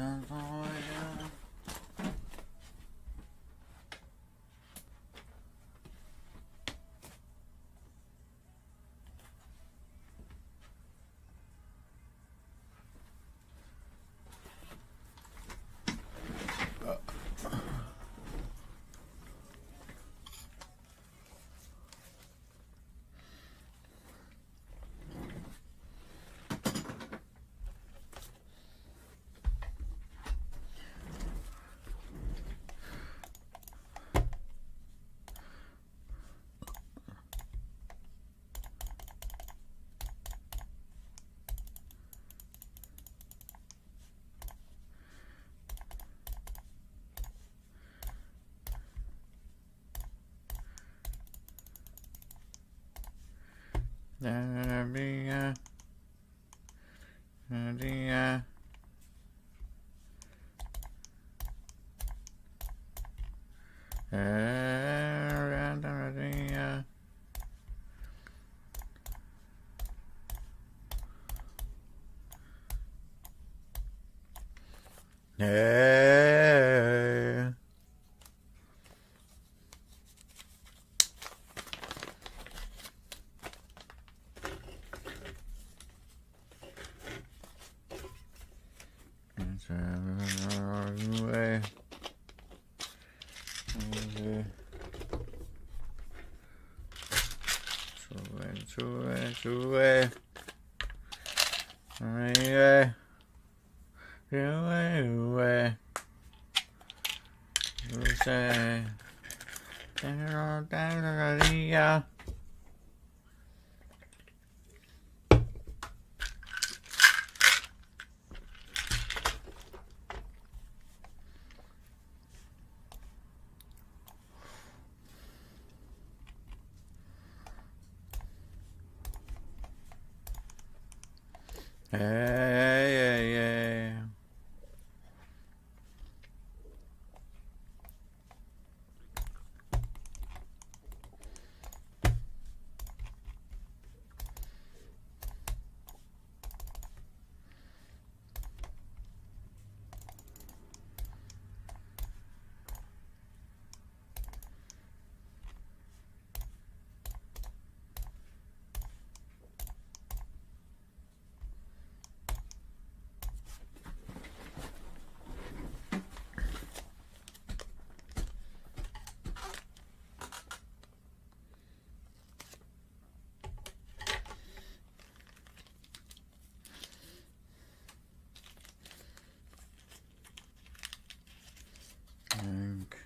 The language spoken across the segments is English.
transformation. Maria, Hey, hey, hey. Think.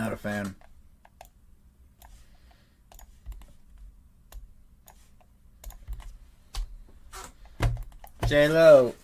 Not a fan. J Lo.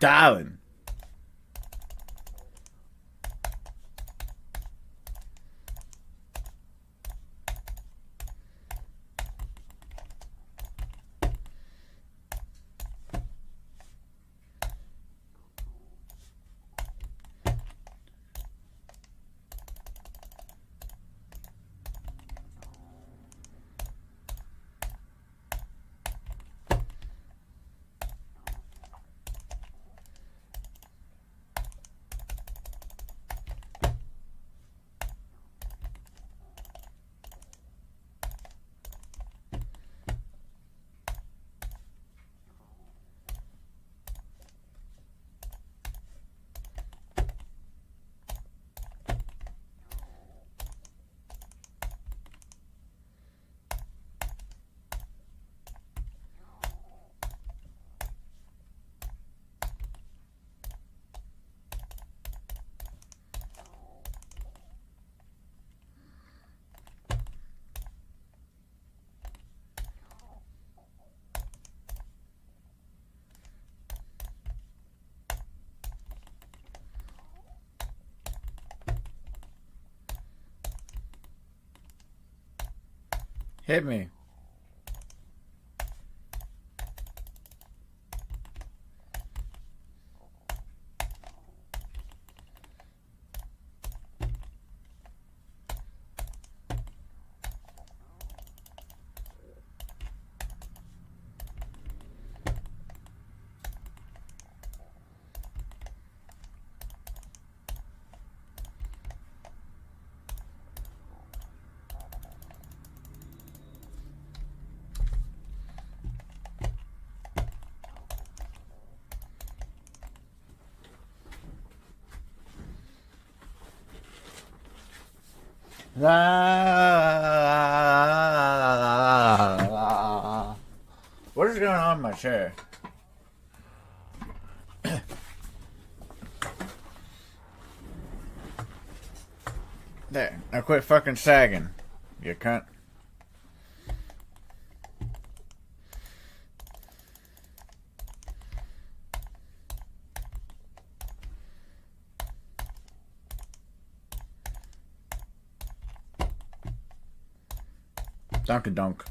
Darling. Hit me. Ah. What is going on in my chair? There. Now quit fucking sagging. You cunt. A dunk.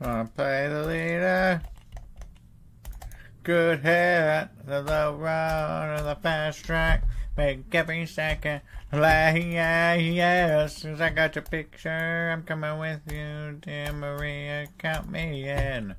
Wanna play the leader? Good hit, the low road, or the fast track. Make every second like yeah, yes. Since I got your picture, I'm coming with you, dear Maria. Count me in.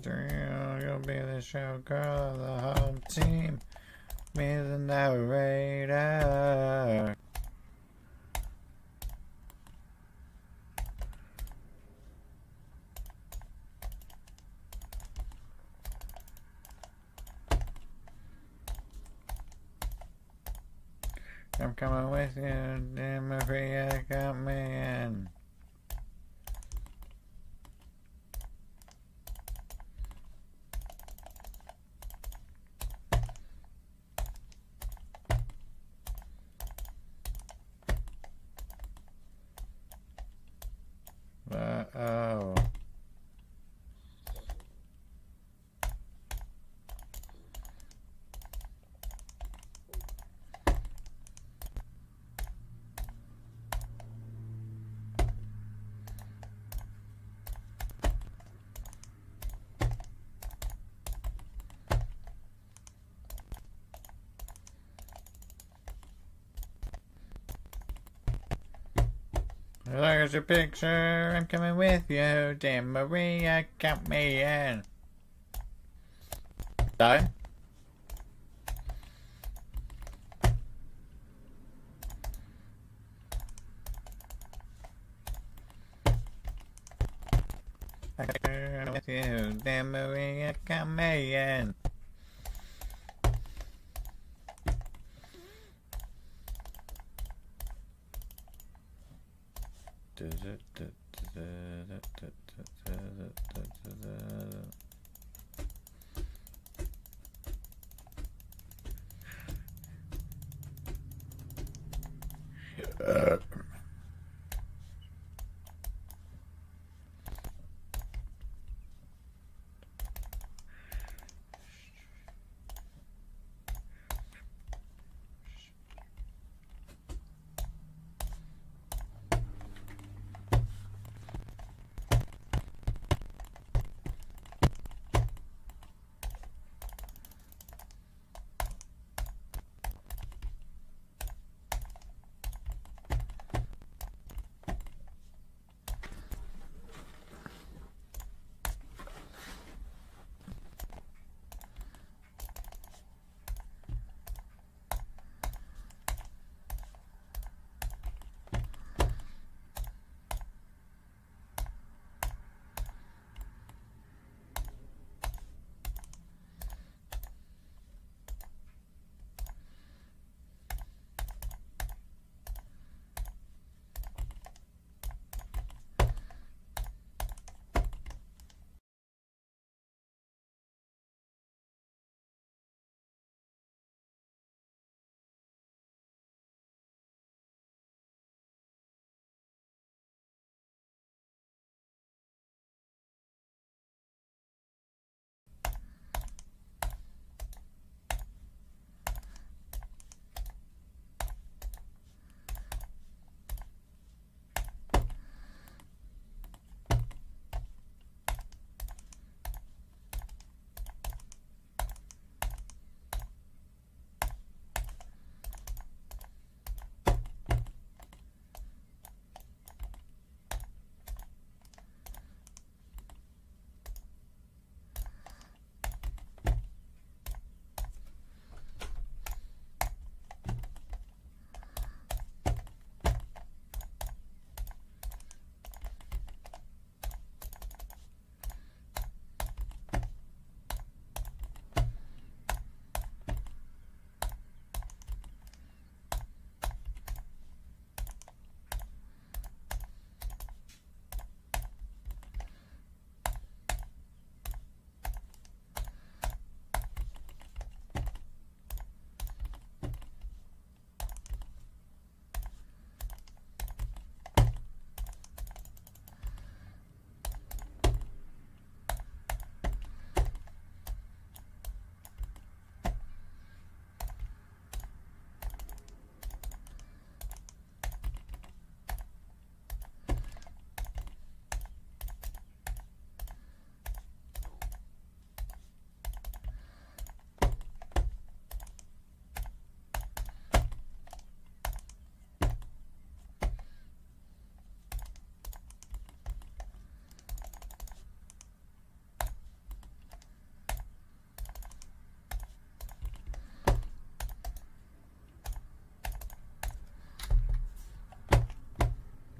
Dream, you'll be the show girl of the home team. Be the narrator. I'm coming with you, damn Maria, got me in. Uh oh. There's your picture. I'm coming with you. Dear Maria, count me in. Die?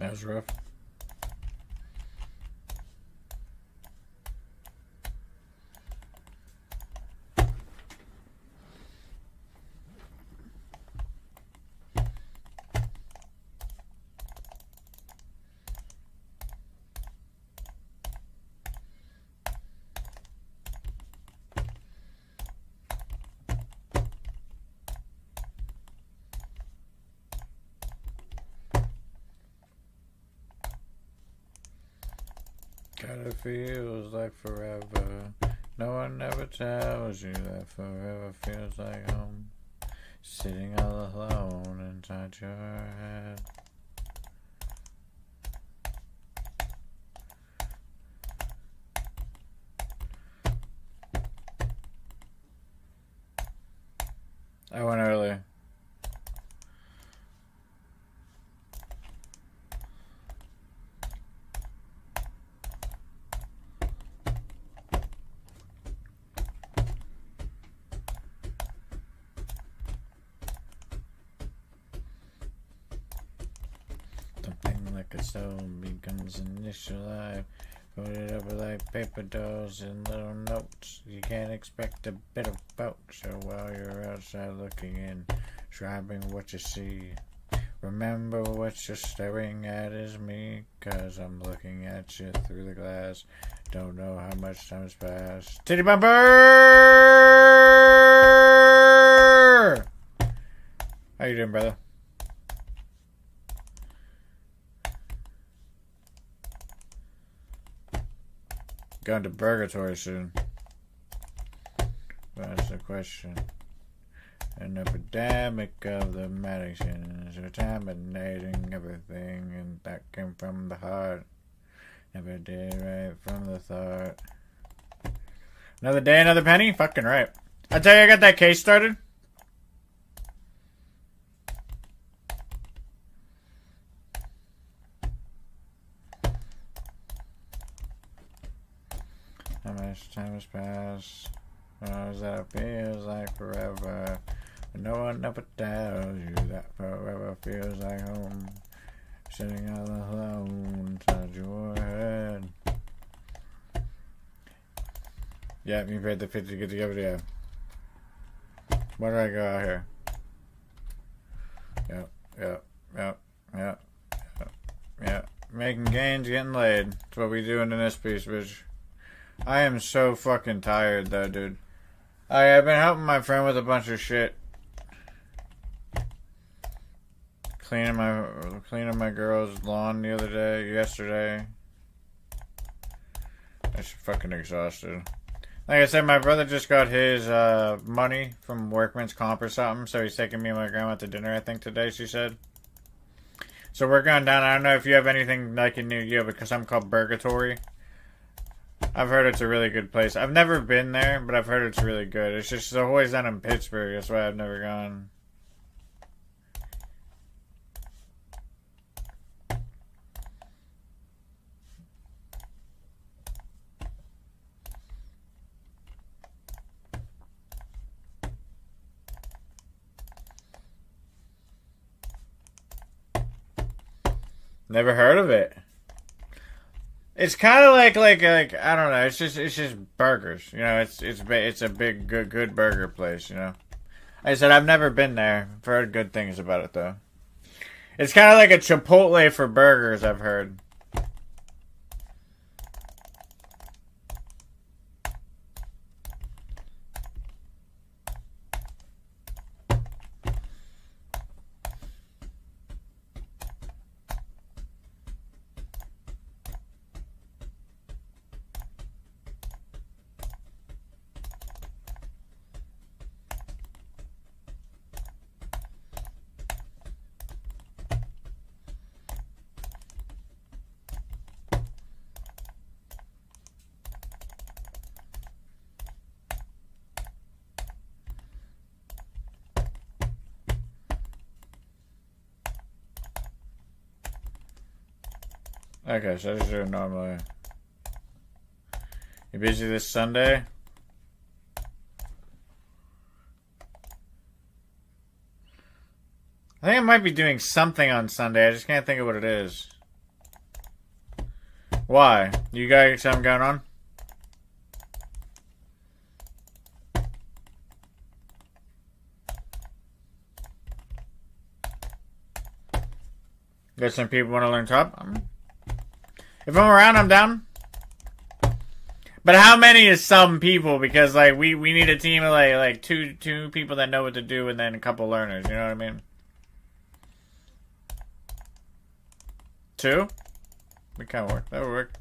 That was rough. Kinda feels like forever. No one ever tells you that forever feels like home. Sitting all alone inside your head. I went early. like a soul becomes initial life. Coated up like dolls and little notes. You can't expect a bit of boat, so while you're outside looking in, describing what you see. Remember what you're staring at is me, cause I'm looking at you through the glass. Don't know how much time's passed. Titty bumper! How you doing, brother? Going to purgatory soon. That's the question. An epidemic of the medicines contaminating everything, and that came from the heart. Never did right from the thought. Another day, another penny? Fucking right. I tell you, I got that case started. How much time has passed? Knows that feels like forever. No one ever tells you that forever feels like home. Sitting all alone inside your head. Yeah, you paid the 50 to get together, yeah. Where do I go out here? Yep, yep, yep, yep, yep, yep. Making gains, getting laid. That's what we doing in this piece, bitch. I am so fucking tired though, dude. I, have been helping my friend with a bunch of shit. Cleaning my cleaning my girl's lawn the other day, yesterday. I'm fucking exhausted. Like I said, my brother just got his uh, money from workman's comp or something, so he's taking me and my grandma to dinner. I think today, she said. So we're going down. I don't know if you have anything like in New Year because I'm called Purgatory. I've heard it's a really good place. I've never been there, but I've heard it's really good. It's just always done in Pittsburgh. That's why I've never gone. Never heard of it. It's kind of like like like I don't know. It's just it's just burgers. You know, it's it's it's a big good good burger place. You know, I said I've never been there. I've heard good things about it though. It's kind of like a Chipotle for burgers. I've heard. Okay, so that's your normally. You busy this Sunday? I think I might be doing something on Sunday. I just can't think of what it is. Why? You got something going on? Got some people want to learn ToB? I'm if I'm around, I'm down. But how many is some people? Because like we we need a team of like like two two people that know what to do, and then a couple learners. You know what I mean? Two. We kind of work. That would work.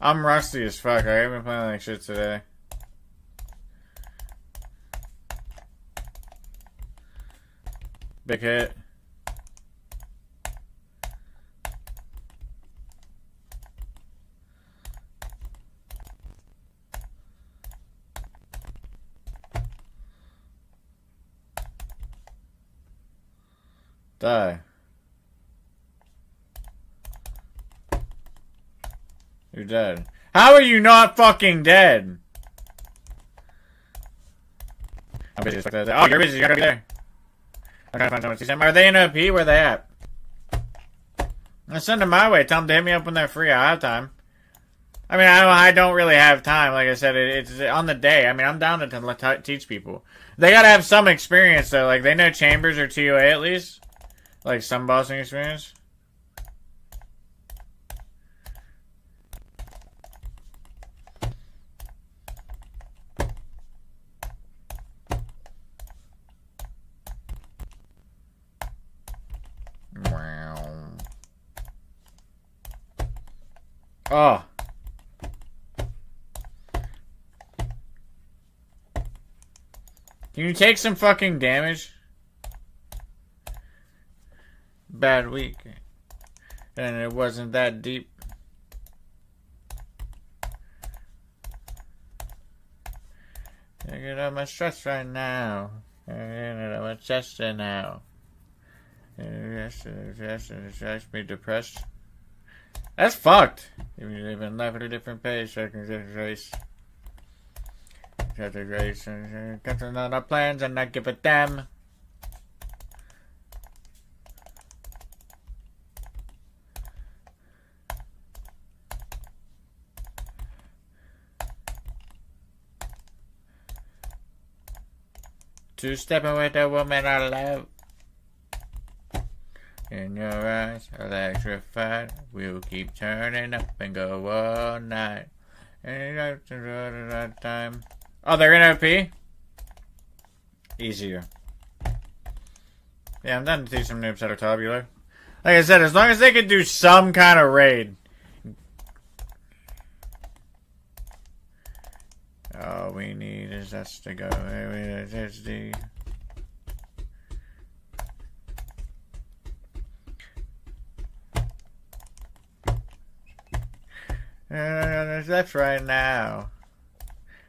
I'm rusty as fuck. I haven't been playing like shit today. Big hit. Die. You're dead. How are you not fucking dead? I'm busy. Oh, you're busy. You gotta be there. Trying to find someone to them. Are they in OP? Where they at? I send them my way. Tell them to hit me up when they're free. I have time. I mean, I don't, I don't really have time. Like I said, it, it's on the day. I mean, I'm down to teach people. They gotta have some experience though. Like they know chambers or TOA at least, like some bossing experience. Oh. Can you take some fucking damage? Bad week. And it wasn't that deep. I get on my stress right now. I get on my chest right now. Yes, yes, yes, me depressed. That's fucked. Live in life at a different pace, I can just race. Just race and cancel on our plans and not give a damn. Two stepping with a woman I love. In your eyes, electrified. We'll keep turning up and go all night. And time. Oh, they're in OP? Easier. Yeah, I'm done to see some noobs that are tabular. Like I said, as long as they can do some kind of raid. All we need is us to go. The. That's right now.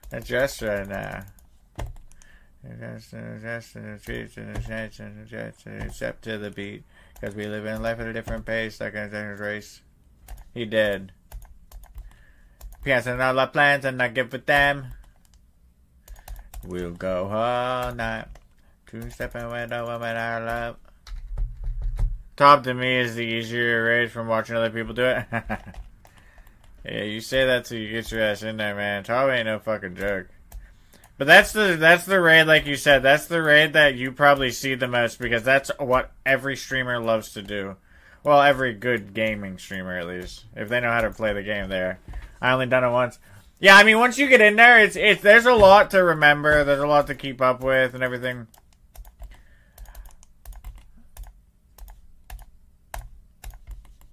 That's just right now. Step to the beat. Because we live in life at a different pace, like in a race. He did. Cancel all our plans and not give a damn. We'll go all night. Two stepping with window woman I love. ToB to me is the easier raid from watching other people do it. Yeah, you say that till you get your ass in there, man. Tom ain't no fucking joke. But that's the that's the raid, like you said, that's the raid that you probably see the most because that's what every streamer loves to do. Well, every good gaming streamer at least, if they know how to play the game. There, I only done it once. Yeah, I mean, once you get in there, it's it's there's a lot to remember. There's a lot to keep up with and everything.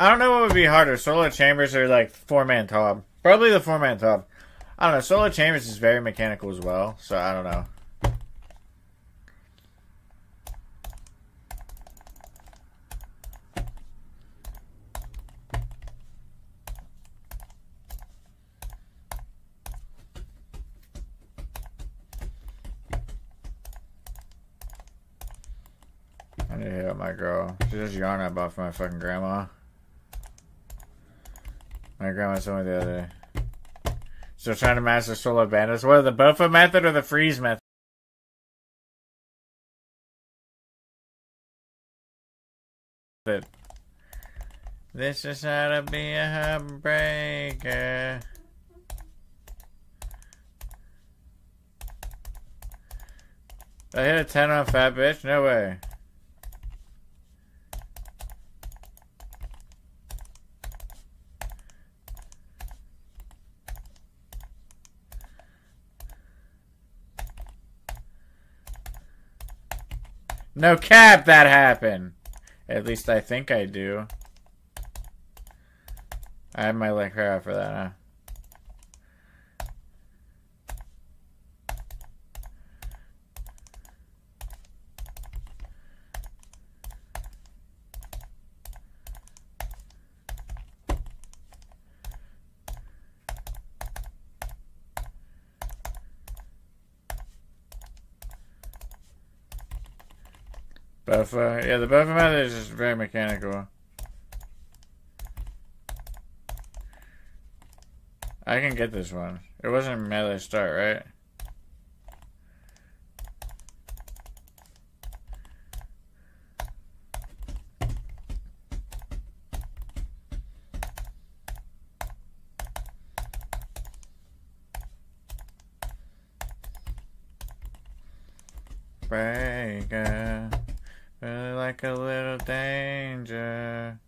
I don't know what would be harder, solo chambers or like four man ToB. Probably the four man ToB. I don't know. Solo chambers is very mechanical as well, so I don't know. I need to hit up my girl. She just yarn I bought for my fucking grandma. My grandma told me the other day. Still trying to master solo Bandos. What, the Bofa method or the freeze method? This is how to be a heartbreaker. I hit a 10 on Fat Bitch? No way. No cap that happened. At least I think I do. I have my liquor out for that, huh? Buffer. Uh, yeah, the method is just very mechanical. I can get this one. It wasn't melee start, right? breaker. Really like a little danger.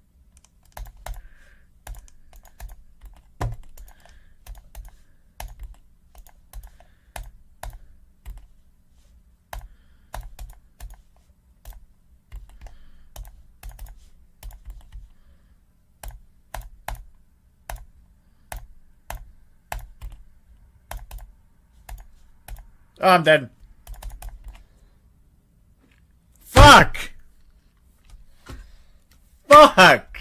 Oh, I'm dead. Fuck! Fuck!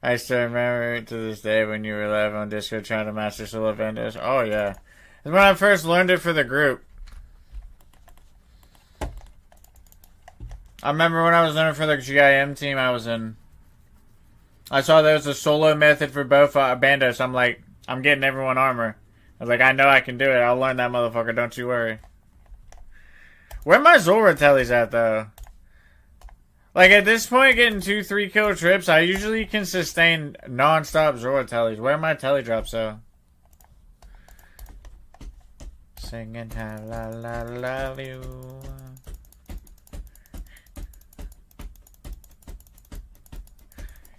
I still remember to this day when you were live on Discord trying to master Solo Bandos. Oh, yeah. It's when I first learned it for the group. I remember when I was learning for the GIM team I was in. I saw there was a solo method for both uh, bandos. I'm like, I'm getting everyone armor. I was like, I know I can do it. I'll learn that motherfucker. Don't you worry. Where my Zora tellies at though? Like at this point, getting two, three kill trips, I usually can sustain non-stop Zora tellies. Where my telly drops though? Singing I la la love you.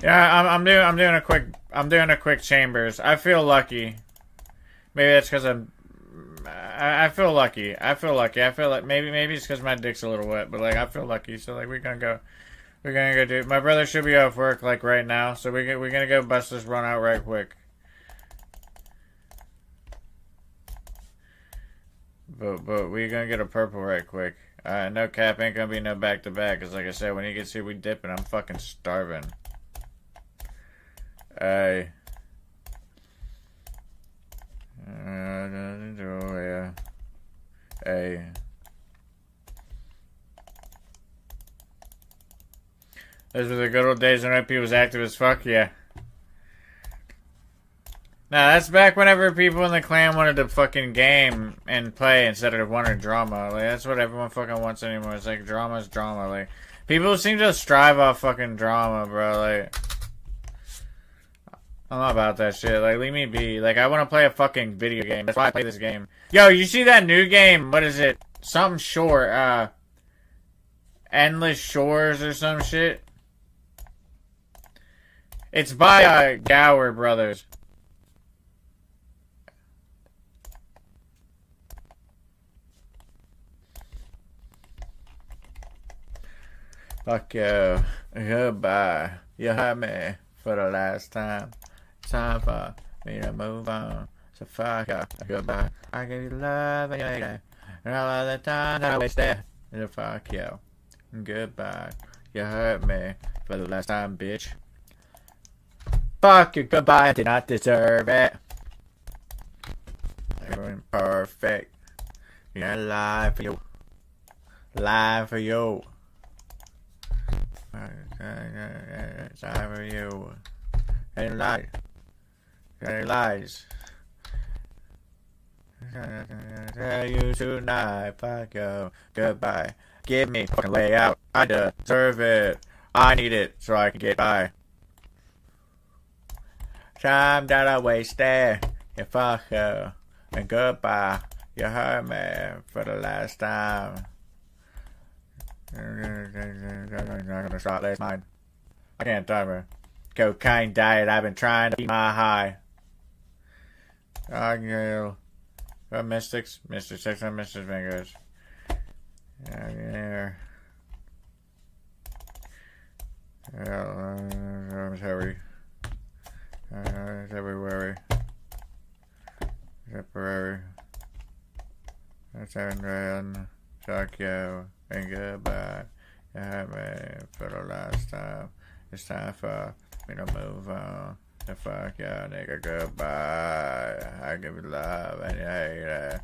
Yeah, I'm, I'm doing I'm doing a quick I'm doing a quick chambers. I feel lucky. Maybe that's because I'm. I, I feel lucky. I feel lucky. I feel like maybe maybe it's because my dick's a little wet, but like I feel lucky. So like we're gonna go. We're gonna go do. My brother should be off work like right now, so we we're gonna go bust this run out right quick. But but we're gonna get a purple right quick. Uh, no cap ain't gonna be no back to back. Cause like I said, when he gets here, we dipping. I'm fucking starving. Hey. Uh, Hey. Those were the good old days when IP was active as fuck, yeah. Now that's back whenever people in the clan wanted to fucking game and play instead of wanting drama. Like that's what everyone fucking wants anymore. It's like drama's drama. Like people seem to strive off fucking drama, bro. Like I'm not about that shit. Like, leave me be. Like, I want to play a fucking video game. That's why I play this game. Yo, you see that new game? What is it? Something short. Uh, Endless Shores or some shit. It's by uh, Gower Brothers. Fuck you. Goodbye. You heard me for the last time for me to move on. So fuck up, goodbye. I give you love and it. And all of the time that I wasted. So fuck you. Goodbye. You hurt me for the last time, bitch. Fuck you, goodbye. I did not deserve it. Everyone perfect. Yeah, lie for you. Lie for you. Lie for you. And lie. Any lies? Tell you tonight, fuck you, goodbye. Give me fucking layout. I deserve it. I need it so I can get by. Time that I wasted, you fuck you, and goodbye. You heard me for the last time. I'm not gonna start last mine. I can't timer. Cocaine diet. I've been trying to keep my high. Argyle. What Mystics? Mystics. Six on Mystics Fingers. There. Yeah, I'm sorry. Uh, February. Andrea. Fuck you. And goodbye. You had me for the last time. It's time for me to move on. The fuck yeah, nigga, goodbye. I give you love and hate it.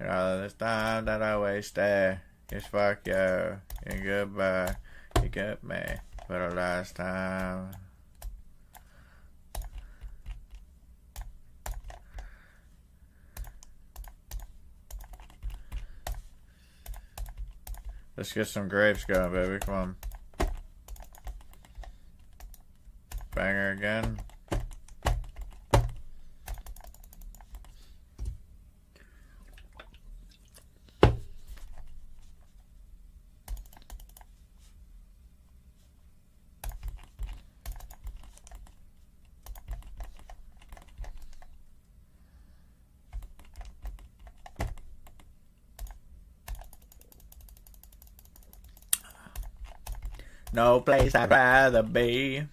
And all this time that I wasted, just fuck you and goodbye. You get me for the last time. Let's get some grapes going, baby. Come on. Banger again. No place I'd rather be.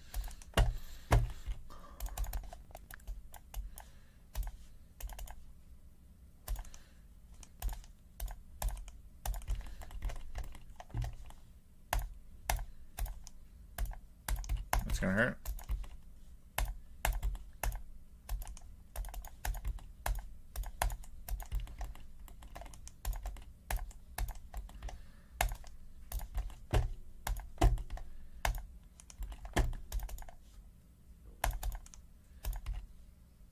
It's gonna hurt.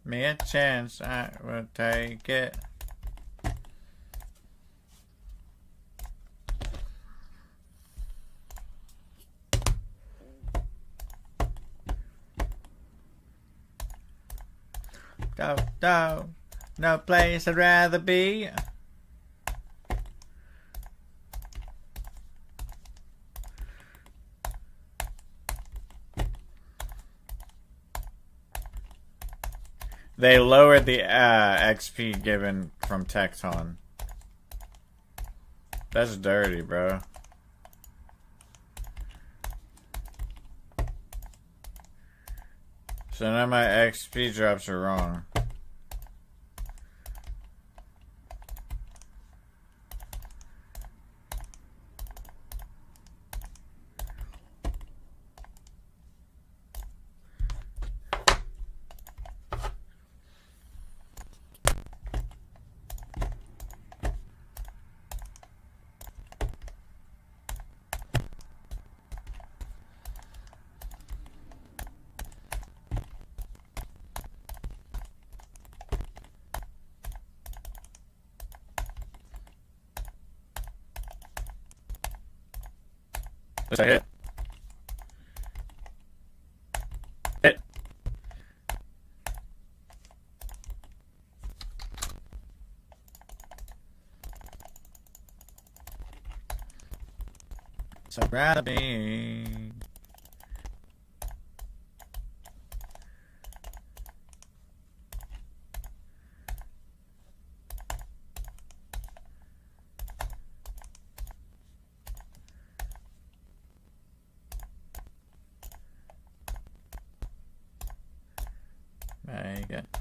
Me a chance, I will take it. Go, go, no place I'd rather be. They lowered the uh, XP given from Tekton. That's dirty, bro. So now my XP drops are wrong. Let's hit. Hit. So grab me. Make it.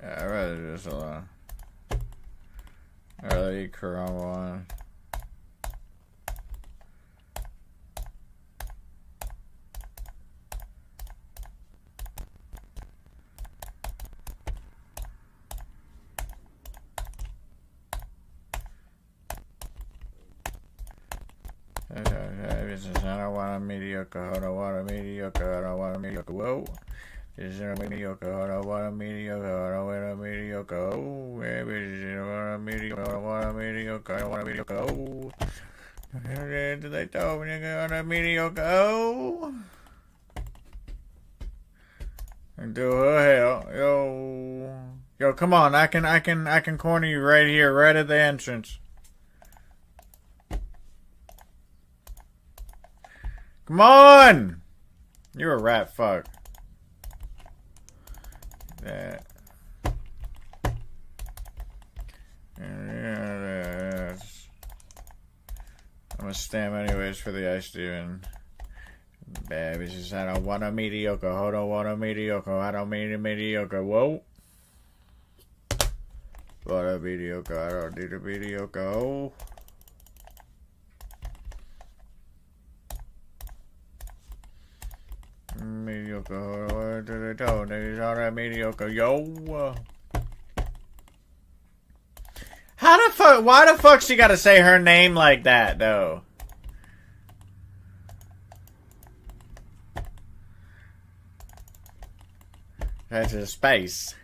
Yeah, I'd rather do this alone. I'd rather eat Kurama one. I don't want a mediocre, I don't want a mediocre, I don't want a mediocre, whoa. This is a mediocre, I don't want a mediocre, I don't want a mediocre, oh, this is a mediocre, I don't want a mediocre, I don't want a mediocre, oh. Did They told me to on a mediocre, oh. Do her hell, yo. Yo, come on, I can, I can, I can corner you right here, right at the entrance. Come on! You're a rat fuck. That. Yeah, I'm gonna stam anyways for the ice demon. Bad bitches, I don't want a mediocre. I don't want a mediocre. I don't mean a mediocre. Whoa. What a mediocre. I don't need a mediocre. Oh. Mediocre. What did I tell Niggas all that mediocre. Yo. Uh. How the fuck? Why the fuck she gotta say her name like that, though? That's a space.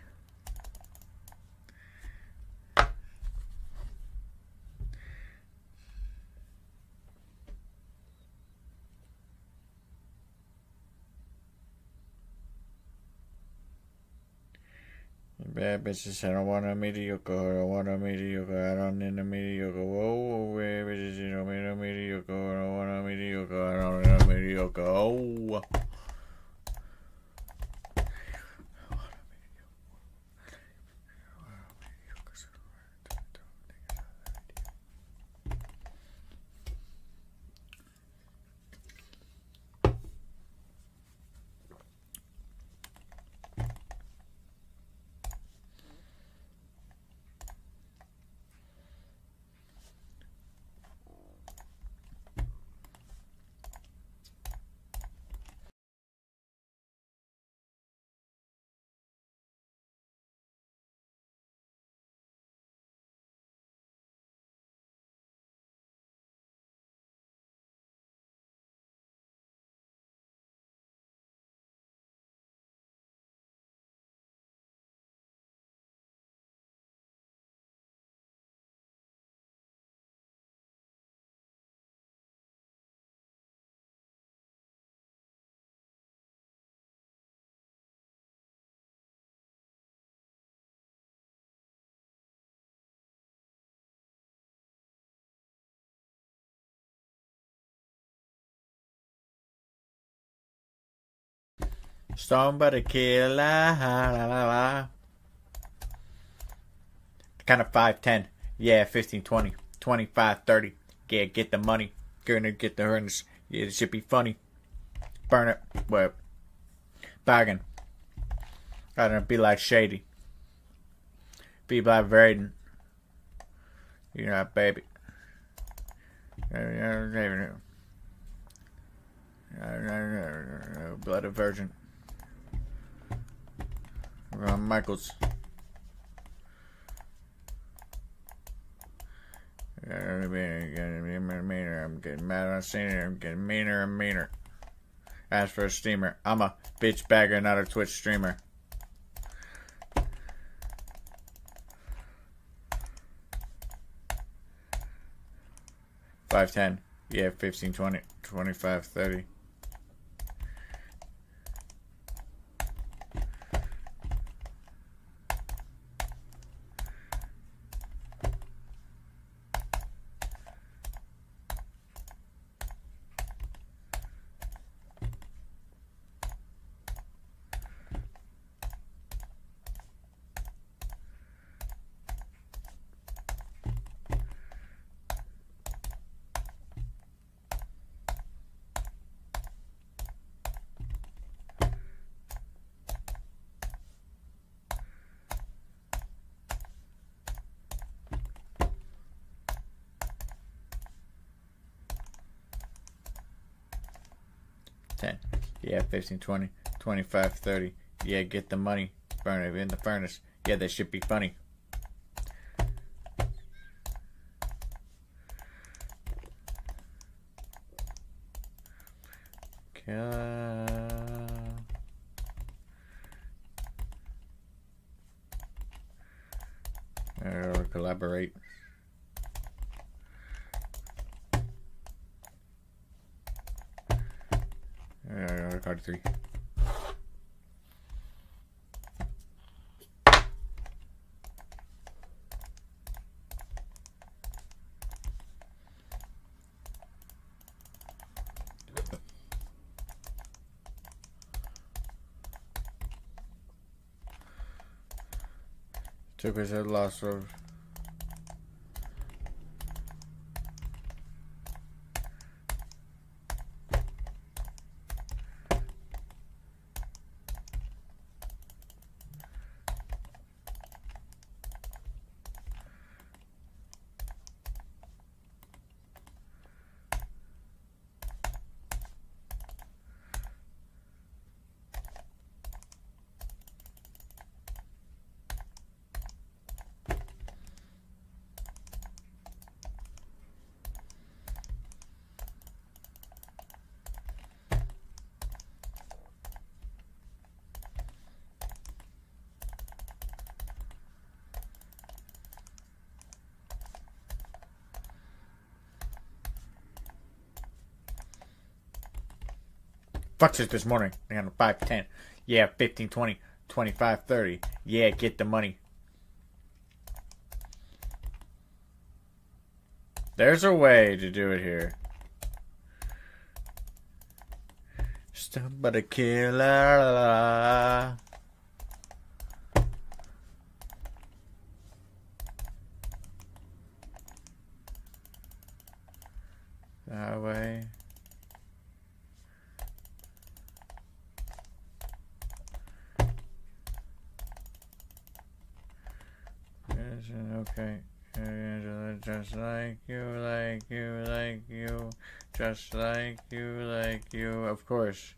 Bad bitches, I don't want a mediocre, I don't want a mediocre, I don't need a mediocre. Whoa, whoa, bad bitches, you don't need a mediocre, I don't want a mediocre, I don't need a mediocre. Oh. Stone but a killer. La, la, la. Kind of 5'10. Yeah, 15, 20, 25, 30. Yeah, get the money. Gonna get the earnings. Yeah, it should be funny. Burn it. What? Bargain. I don't know, be like Shady. Be like Braden. You know, baby. Blood of Virgin. Uh, Michaels. I'm getting mad on senior. I'm getting meaner and meaner. As for a steamer, I'm a bitch bagger, not a Twitch streamer. Five ten. Yeah, fifteen twenty. Twenty five thirty. Yeah, 15, 20, 25, 30. Yeah, get the money. Burn it in the furnace. Yeah, that should be funny. Uh, collaborate. Uh, card three. Took us at lost road. This this morning. I got 5, 10. Yeah, 15, 20, 25, 30. Yeah, get the money. There's a way to do it here. Somebody killer. That way. Okay. Angela, just like you, like you, like you, just like you, like you, of course.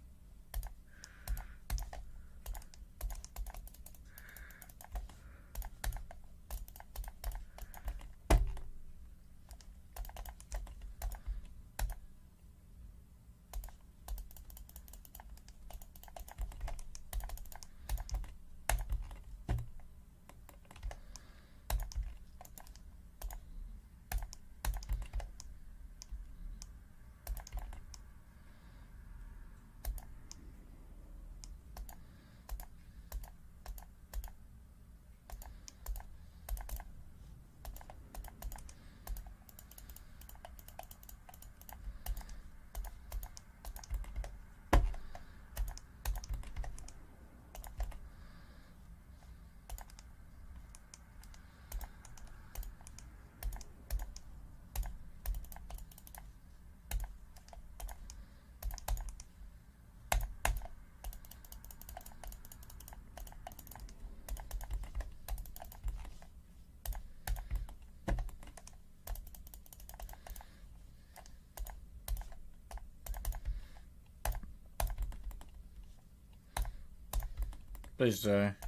Please die.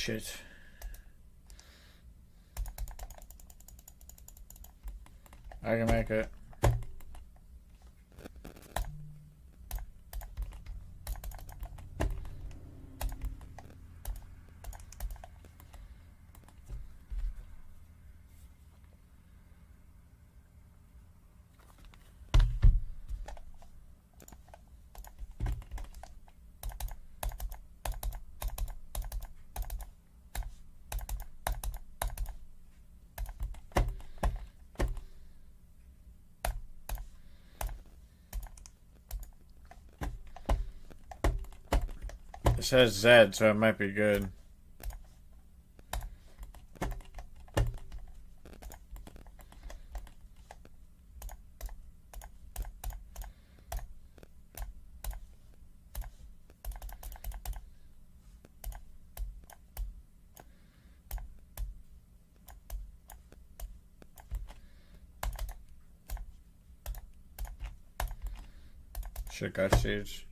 Shit. I can make it. Says Z, so it might be good. Shit got siege.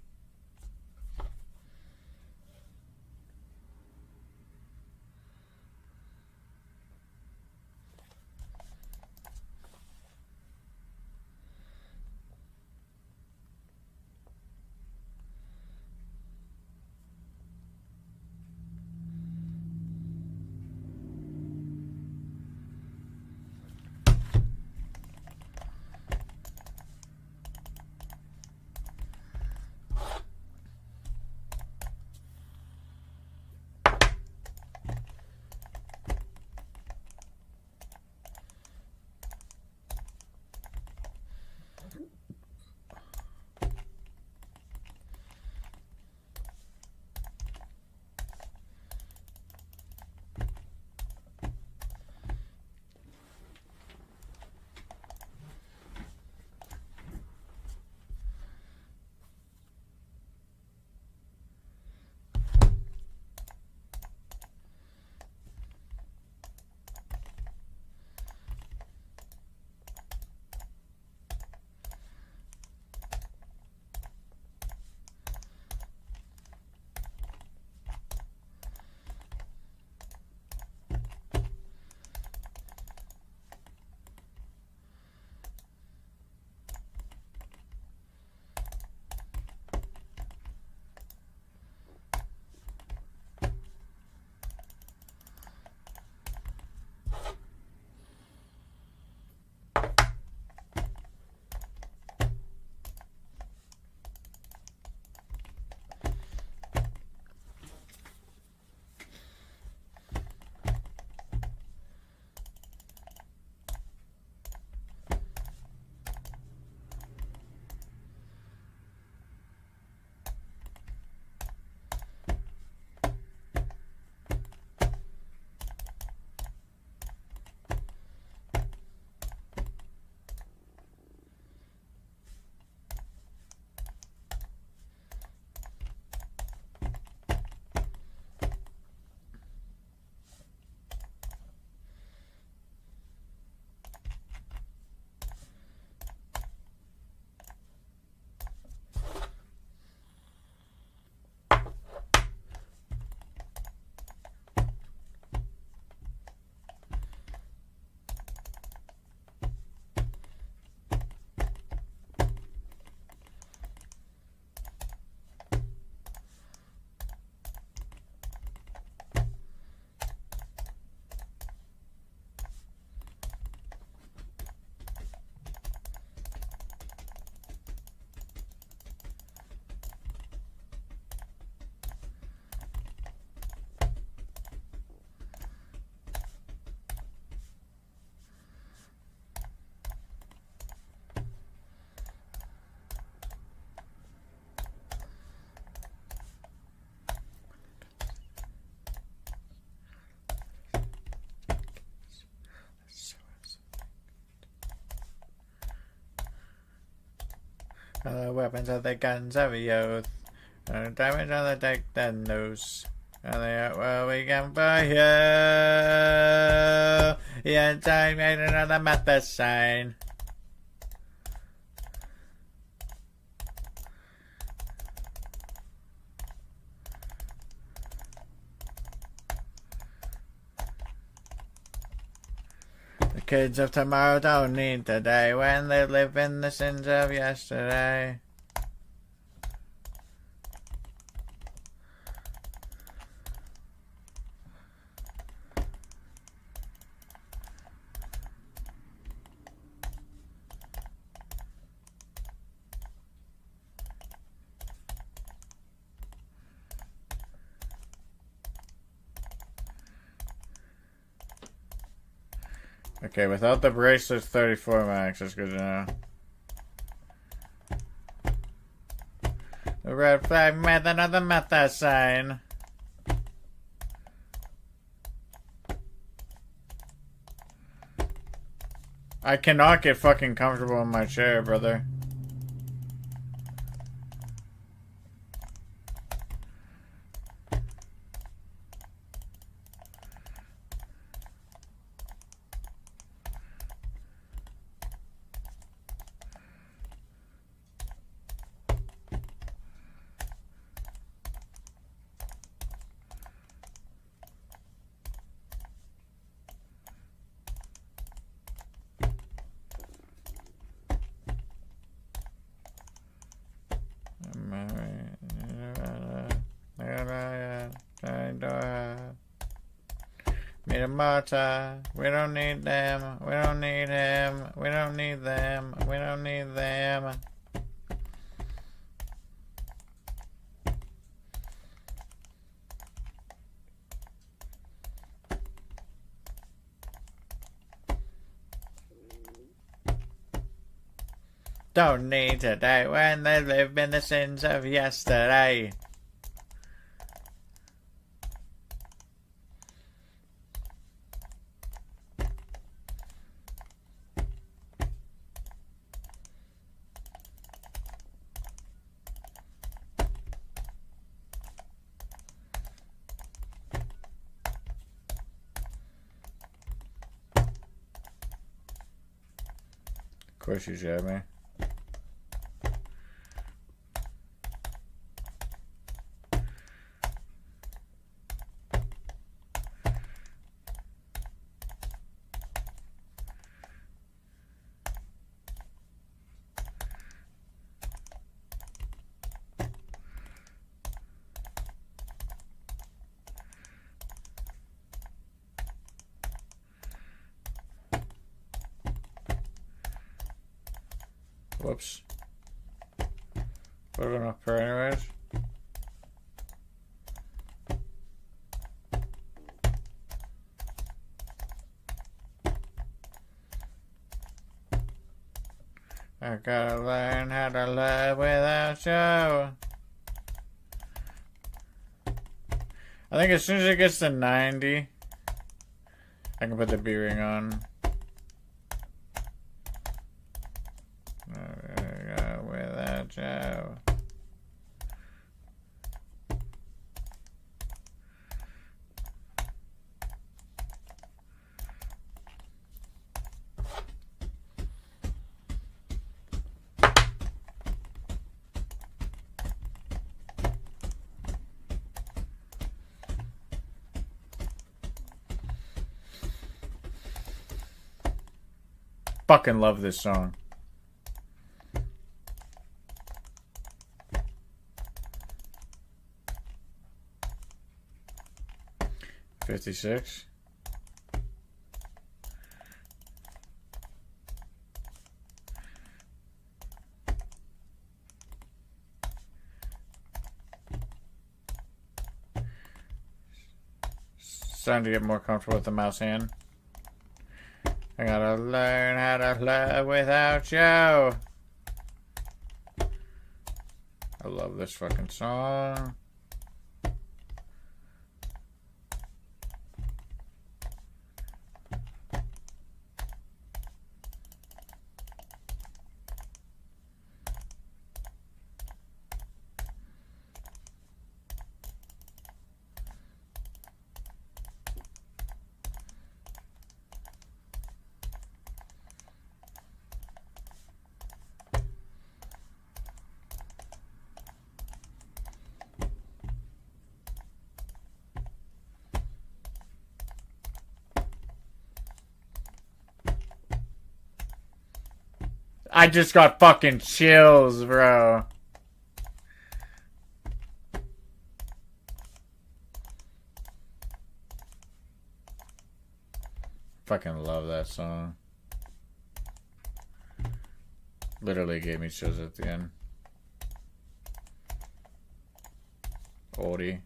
The weapons are the guns of youth. Uh, damage on the deck, then loose. And they are well, we can buy you. Yeah, time made another method sign. Kids of tomorrow don't need today when they live in the sins of yesterday. Okay, without the bracelets, 34 max. That's good to know. The red flag made another method sign. I cannot get fucking comfortable in my chair, brother. Marta, we don't need them, we don't need him, we don't need them, we don't need them. Don't need today when they live in the sins of yesterday. čiže žijeme. Gotta learn how to love without you. I think as soon as it gets to 90, I can put the B ring on. Uh, without you. Fucking love this song. Fifty-six. Starting to get more comfortable with the mouse hand. I gotta learn how to love without you. I love this fucking song. I just got fucking chills, bro. Fucking love that song. Literally gave me chills at the end. Oldie.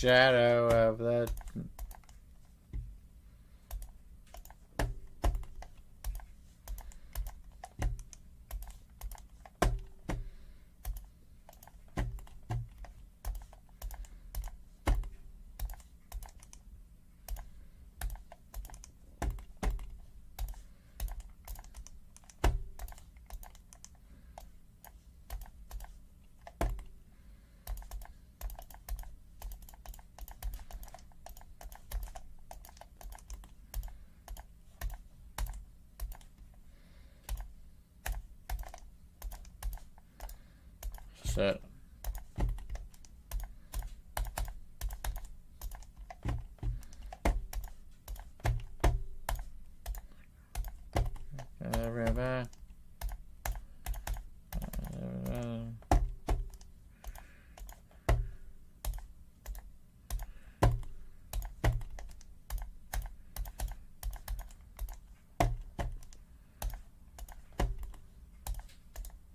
Shadow of that set.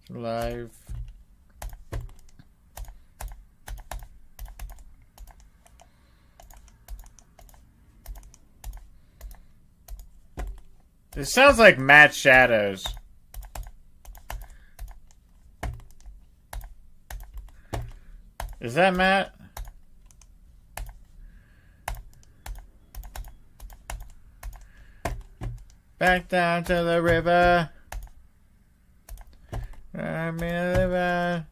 Live It sounds like Matt Shadows. Is that Matt? Back down to the river. I'm in the river.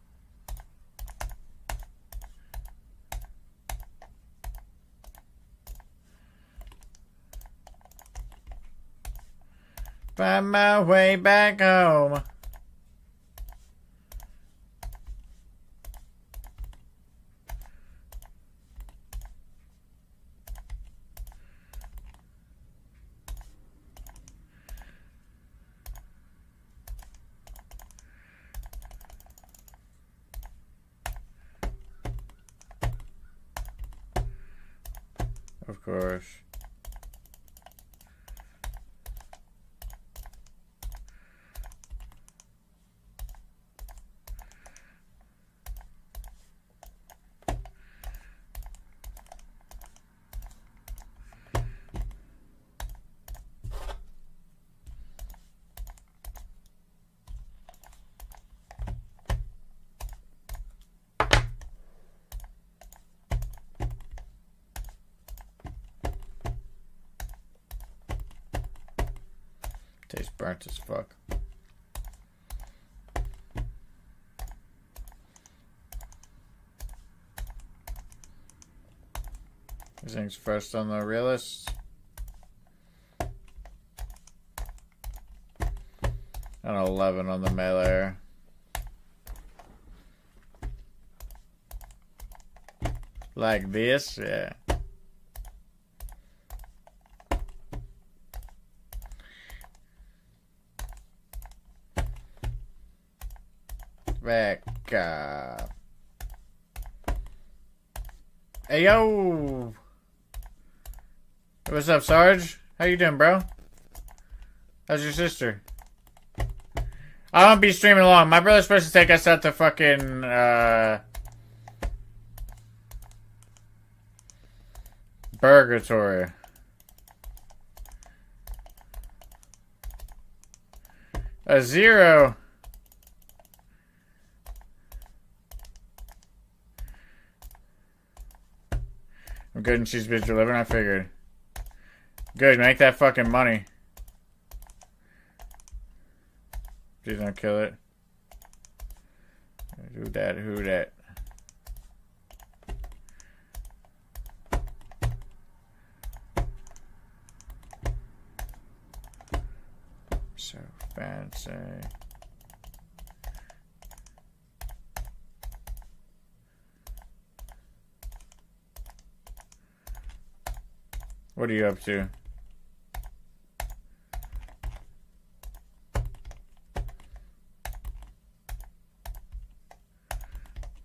Find my way back home. Of course. Burnt as fuck. This thing's first on the realist. And 11 on the melee. Like this, yeah. Hey yo! What's up, Sarge? How you doing, bro? How's your sister? I won't be streaming long. My brother's supposed to take us out to fucking uh Purgatory. A zero. good and she's busy delivering, I figured. Good, make that fucking money. Please don't kill it. Who that, who that. So fancy. What are you up to?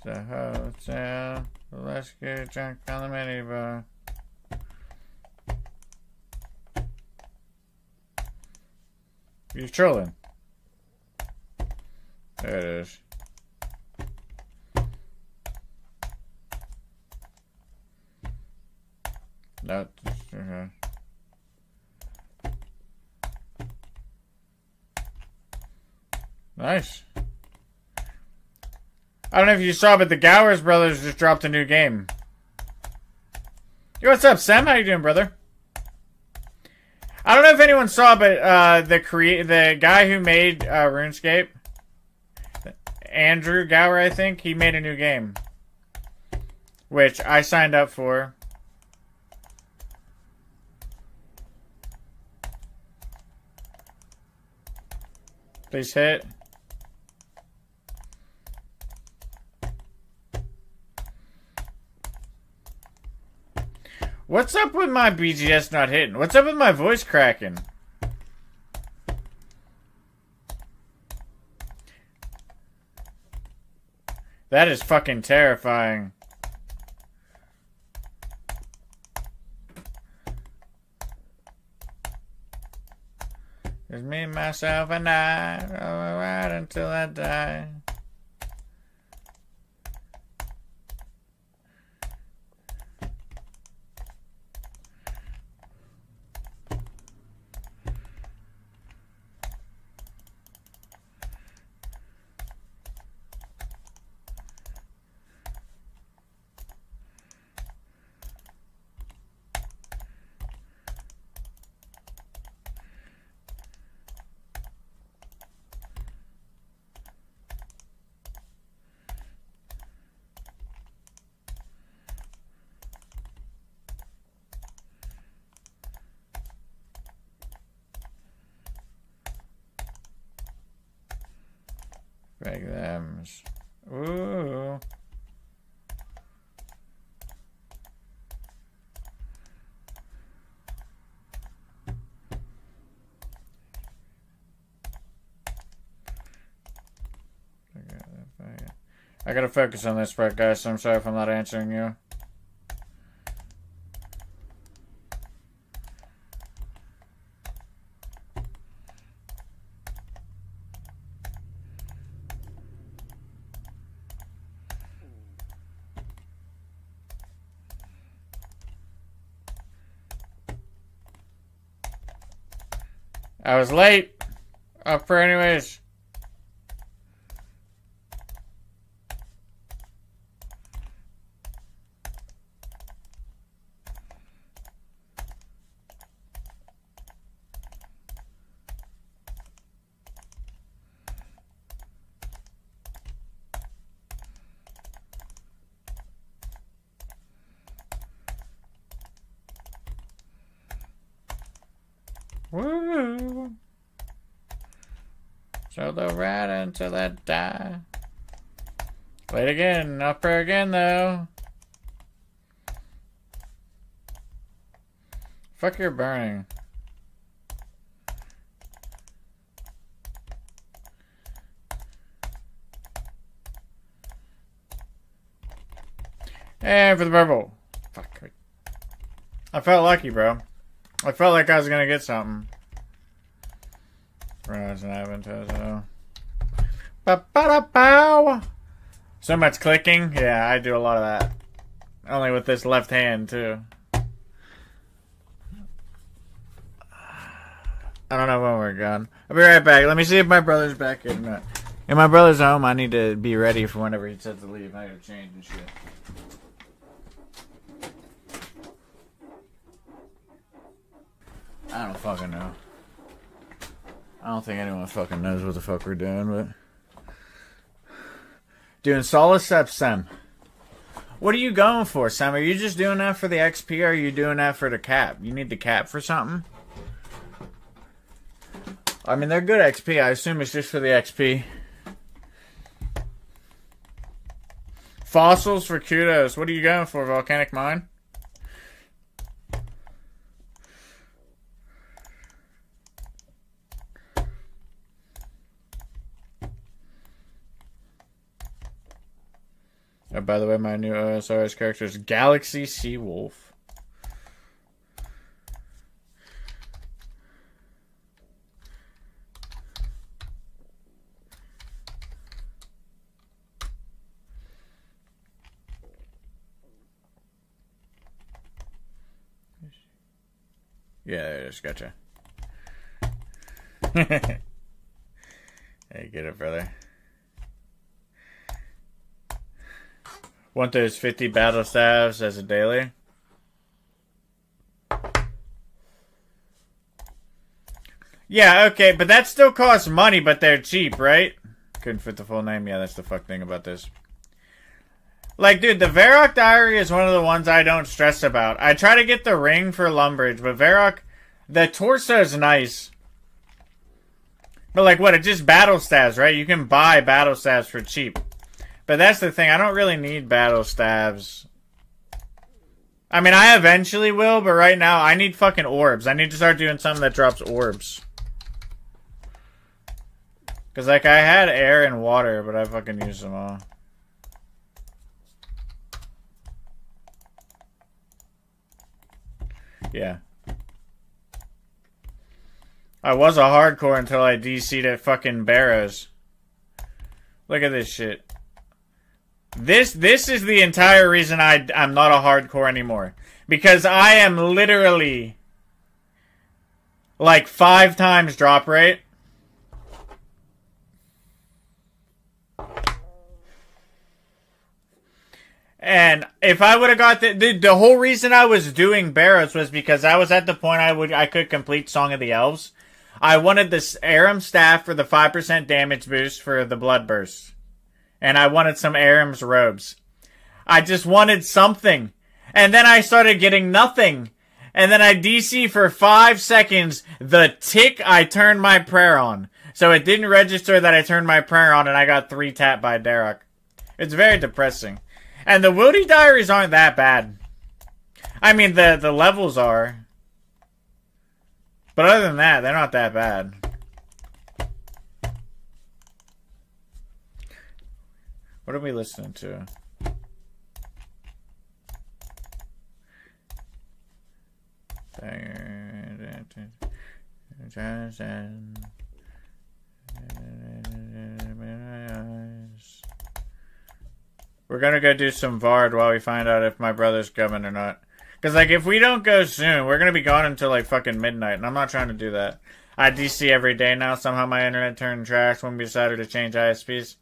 The hotel. Let's get drunk on the minibar. You're trolling. There it is. That's okay. Nice. I don't know if you saw, but the Gowers brothers just dropped a new game. Yo, what's up, Sam? How you doing, brother? I don't know if anyone saw, but uh, the create the guy who made uh, RuneScape, Andrew Gower, I think he made a new game, which I signed up for. Please hit. What's up with my BGS not hitting? What's up with my voice cracking? That is fucking terrifying. It's me, myself, and I, all right until I die. Break them. Ooh. I gotta focus on this part, guys, so I'm sorry if I'm not answering you. I was late. Up for anyways. Woo! So they'll ride until they die. Again, upper again though. Fuck your burning. And for the purple. Fuck. I felt lucky, bro. I felt like I was gonna get something. Rise and Avantajo. Ba ba da bow. So much clicking. Yeah, I do a lot of that. Only with this left hand too. I don't know when we're gone. I'll be right back. Let me see if my brother's back or not. If my brother's home, I need to be ready for whenever he says to leave. I gotta change and shit. I don't fucking know. I don't think anyone fucking knows what the fuck we're doing, but doing Solace Step Sam. What are you going for, Sam? Are you just doing that for the XP or are you doing that for the cap? You need the cap for something? I mean, they're good XP. I assume it's just for the XP. Fossils for kudos. What are you going for, Volcanic Mine? Oh, by the way, my new OSRS character is Galaxy Seawolf. Yeah, there it is. Gotcha. hey, get it, brother. Want those 50 battle staves as a daily? Yeah, okay, but that still costs money, but they're cheap, right? Couldn't fit the full name. Yeah, that's the fuck thing about this. Like, dude, the Varrock Diary is one of the ones I don't stress about. I try to get the ring for Lumbridge, but Varrock, the torso is nice. But like, what? It just battle staves, right? You can buy battle staves for cheap. But that's the thing. I don't really need battle staves. I mean, I eventually will, but right now I need fucking orbs. I need to start doing something that drops orbs. Because, like, I had air and water, but I fucking used them all. Yeah. I was a hardcore until I DC'd at fucking Barrows. Look at this shit. This this is the entire reason I I'm not a hardcore anymore. Because I am literally like five times drop rate. And if I would have got the, the, the whole reason I was doing Barrows was because I was at the point I would I could complete Song of the Elves. I wanted this Ahrim staff for the five percent damage boost for the Blood Burst, and I wanted some Ahrim's robes. I just wanted something, and then I started getting nothing, and then I DC for five seconds. The tick I turned my prayer on, so it didn't register that I turned my prayer on, and I got three tapped by Dharok. It's very depressing. And the Wildy Diaries aren't that bad. I mean, the, the levels are. But other than that, they're not that bad. What are we listening to? We're gonna go do some Vard while we find out if my brother's coming or not. Cause like if we don't go soon, we're gonna be gone until like fucking midnight, and I'm not trying to do that. I DC every day now. Somehow my internet turned trash when we decided to change ISPs.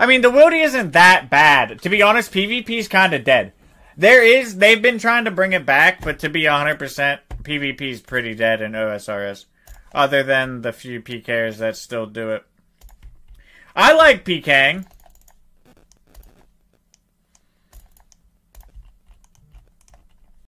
I mean, the Wildy isn't that bad. To be honest, PvP's kind of dead. There is, they've been trying to bring it back, but to be 100%, PvP's pretty dead in OSRS. Other than the few PKers that still do it. I like PKing.